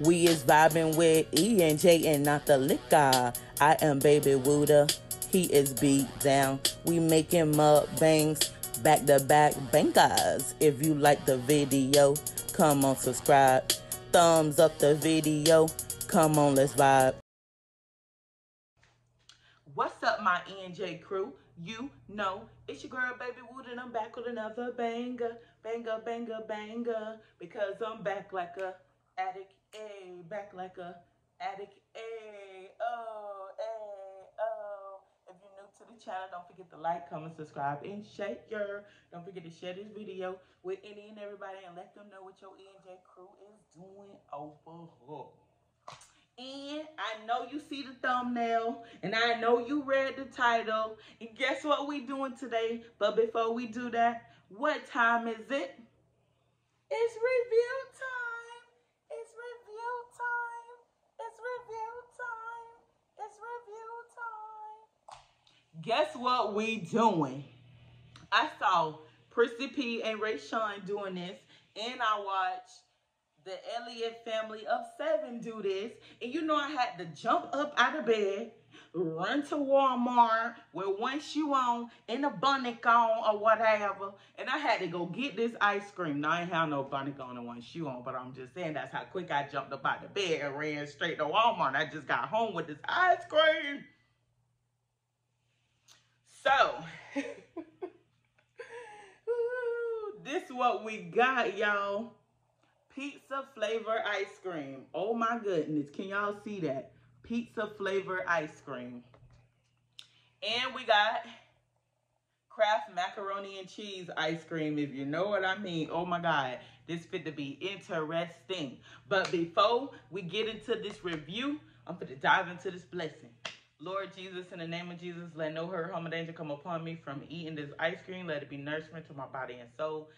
We is vibing with E and J and not the liquor. I am Baby Whooda. He is beat down. We making bangs, back to back bangers. If you like the video, come on subscribe. Thumbs up the video. Come on, let's vibe. What's up, my ENJ crew? You know it's your girl, Baby Wood, and I'm back with another banger, banger, banger, banger. Because I'm back like a addict, a back like a addict, a oh, a oh. If you're new to the channel, don't forget to like, comment, subscribe, and share. Your. Don't forget to share this video with any and everybody, and let them know what your ENJ crew is doing over here. And I know you see the thumbnail and I know you read the title. And guess what we doing today? But before we do that, what time is it? It's review Guess what we doing? I saw Prissy P and Ray Sean doing this and I watched the Elliott family of seven do this. And you know I had to jump up out of bed, run to Walmart with one shoe on and a bunny on or whatever. And I had to go get this ice cream. Now I ain't have no bunny on and one shoe on, but I'm just saying that's how quick I jumped up out of bed and ran straight to Walmart. I just got home with this ice cream. So, this is what we got, y'all pizza flavor ice cream. Oh my goodness, can y'all see that? Pizza flavor ice cream. And we got Kraft macaroni and cheese ice cream, if you know what I mean. Oh my God, this fit to be interesting. But before we get into this review, I'm to dive into this blessing. Lord Jesus, in the name of Jesus, let no hurt, harm, or danger come upon me from eating this ice cream. Let it be nourishment to my body and soul.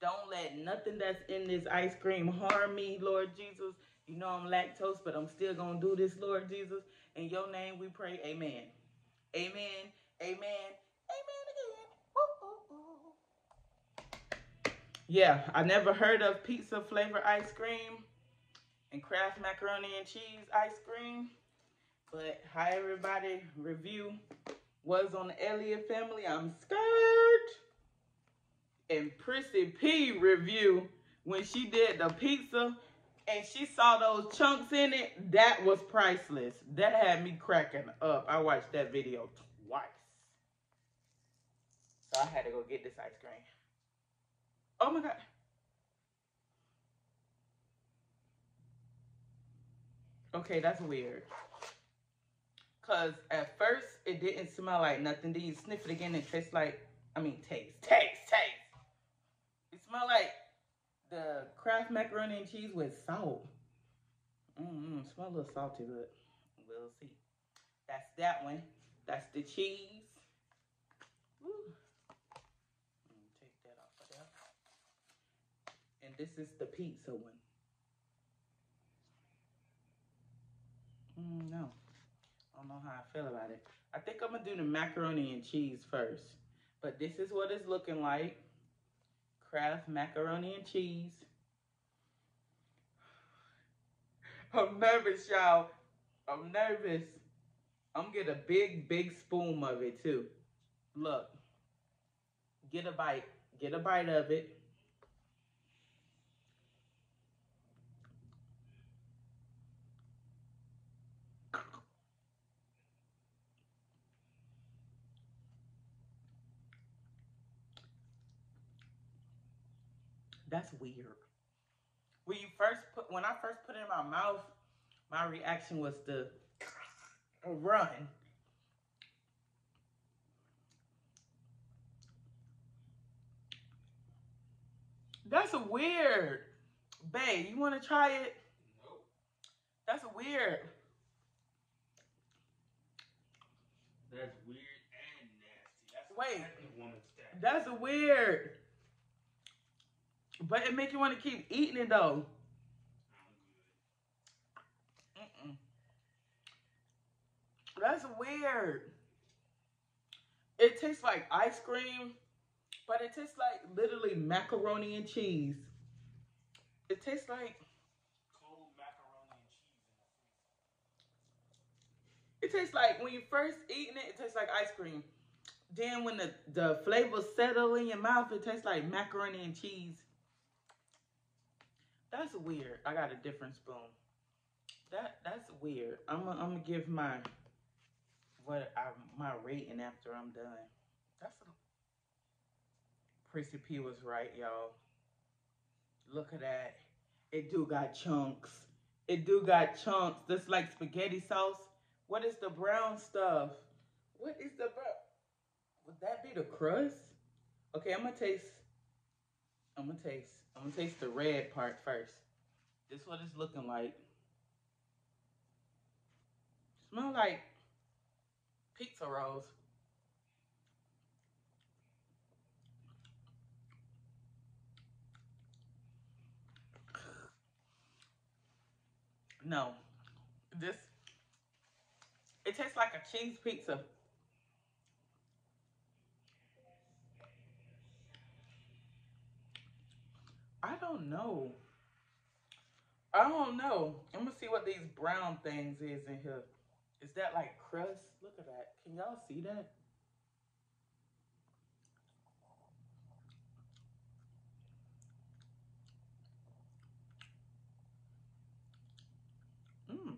Don't let nothing that's in this ice cream harm me, Lord Jesus. You know I'm lactose, but I'm still going to do this, Lord Jesus. In your name we pray, amen. Amen, amen, amen again. Yeah, I never heard of pizza flavor ice cream and Kraft macaroni and cheese ice cream. But hi everybody review was on the Elliott family, I'm scared and Prissy P review when she did the pizza and she saw those chunks in it, that was priceless. That had me cracking up. I watched that video twice. So I had to go get this ice cream. Oh my God. Okay, that's weird. Because at first, it didn't smell like nothing. Then you sniff it again, it tastes like, I mean, taste, taste, taste. It smell like the Kraft macaroni and cheese with salt. Mm-hmm. Smell a little salty, but we'll see. That's that one. That's the cheese. Woo. Take that off of there. And this is the pizza one. Mm, no. I don't know how I feel about it. I think I'm going to do the macaroni and cheese first. But this is what it's looking like. Kraft macaroni and cheese. I'm nervous, y'all. I'm nervous. I'm going to get a big, big spoon of it too. Look. Get a bite. Get a bite of it. That's weird. When you first put, when I first put it in my mouth, my reaction was to run. That's a weird. Babe, you want to try it? Nope. That's weird. That's weird and nasty. That's Wait. That's weird. But it make you want to keep eating it though. That's weird. It tastes like ice cream, but it tastes like literally macaroni and cheese. It tastes like cold macaroni and cheese. It tastes like when you first eating it, it tastes like ice cream. Then when the, the flavor settle in your mouth, it tastes like macaroni and cheese. That's weird. I got a different spoon. That that's weird. I'm gonna I'm gonna give my what I my rating after I'm done. That's a, Prissy P was right, y'all. Look at that. It do got chunks. It do got chunks. This like spaghetti sauce. What is the brown stuff? What is the brown? Would that be the crust? Okay, I'm gonna taste. I'm gonna taste. I'm gonna taste the red part first. This what it's looking like. Smell like pizza rolls. No, this it tastes like a cheese pizza. Don't know. I don't know. I'm gonna see what these brown things is in here. Is that like crust? Look at that. Can y'all see that? Mm.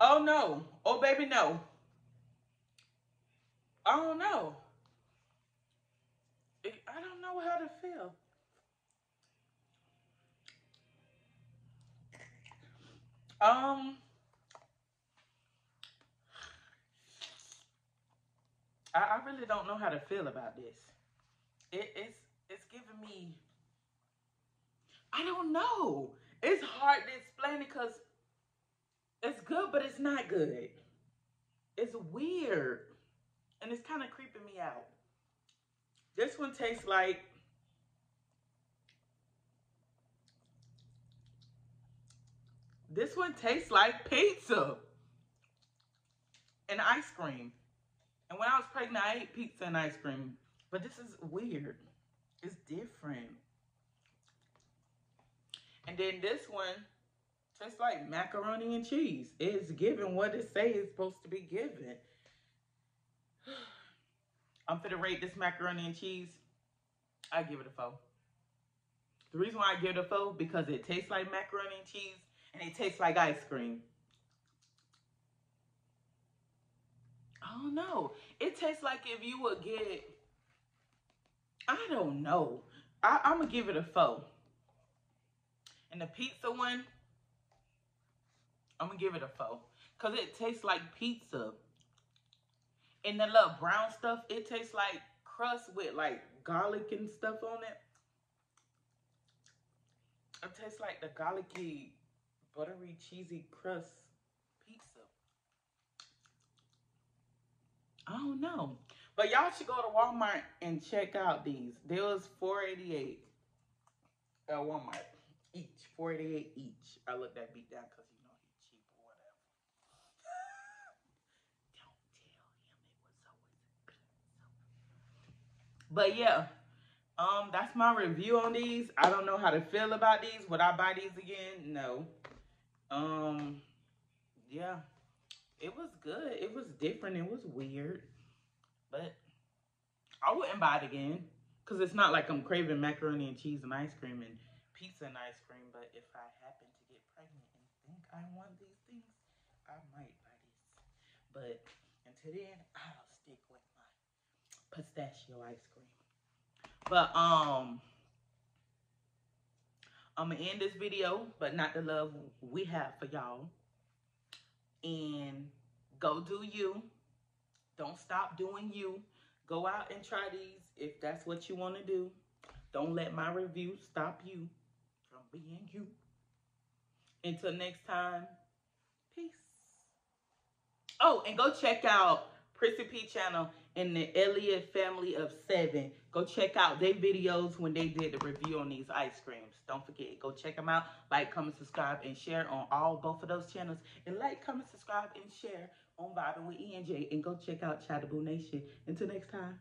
Oh no. Oh baby no. I don't know. How to feel. Um, I, I really don't know how to feel about this. It, it's it's giving me. I don't know. It's hard to explain it because it's good, but it's not good. It's weird, and it's kind of creeping me out. This one tastes like This one tastes like pizza and ice cream. And when I was pregnant, I ate pizza and ice cream. But this is weird. It's different. And then this one tastes like macaroni and cheese. It's given what it say it's supposed to be given. I'm finna rate this macaroni and cheese. I give it a four. The reason why I give it a four because it tastes like macaroni and cheese and it tastes like ice cream. I don't know. It tastes like if you would get, I don't know. I, I'm to give it a four. And the pizza one, I'm to give it a four. Because it tastes like pizza. And the little brown stuff, it tastes like crust with like garlic and stuff on it. It tastes like the garlicky buttery cheesy crust pizza. I don't know. But y'all should go to Walmart and check out these. There was 488 at Walmart. Each. 488 each. I looked that beat down because you know he's cheap or whatever. don't tell him it was so expensive. But yeah. Um, that's my review on these. I don't know how to feel about these. Would I buy these again? No. Um, yeah, it was good. It was different. It was weird, but I wouldn't buy it again because it's not like I'm craving macaroni and cheese and ice cream and pizza and ice cream. But if I happen to get pregnant and think I want these things, I might buy this. But until then, I'll pistachio ice cream. But um. I'm gonna end this video, but not the love we have for y'all. And go do you. Don't stop doing you. Go out and try these if that's what you want to do. Don't let my review stop you from being you. Until next time, peace. Oh, and go check out Prissy P channel and the Elliott family of seven. Go check out their videos when they did the review on these ice creams. Don't forget, go check them out. Like, comment, subscribe, and share on all both of those channels. And like, comment, subscribe, and share on Vibing with ENJ. And go check out Chattaboo Nation. Until next time.